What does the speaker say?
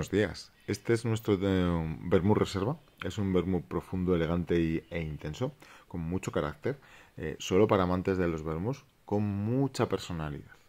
buenos días. Este es nuestro eh, vermú reserva. Es un vermú profundo, elegante e intenso, con mucho carácter, eh, solo para amantes de los vermús, con mucha personalidad.